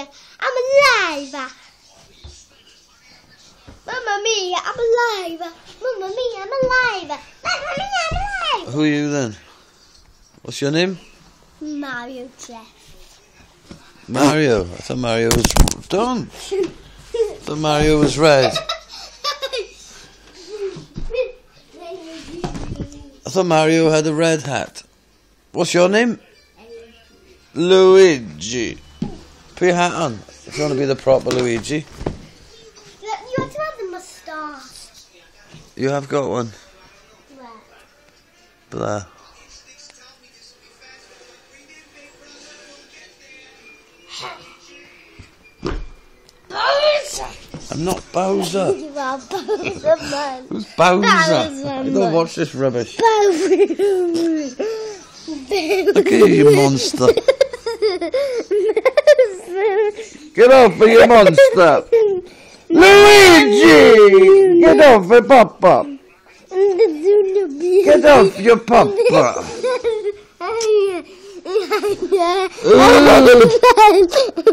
mia, I'm alive. Mamma mia, I'm alive. Mamma mia, I'm alive. Mamma mia, I'm alive. Who are you then? What's your name? Mario Jeff. Mario. I thought Mario was done. I thought Mario was red. I thought Mario had a red hat. What's your name? Luigi. Put your hat on if you want to be the proper Luigi. You have to have the moustache. You have got one. Where? Blah. I'm not Bowser. You are Bowser Man. Who's Bowser? Bowser, You don't watch this rubbish. Bowser. Look at you, you monster. Get off of your monster. Luigi! Get off your papa. Get off your papa.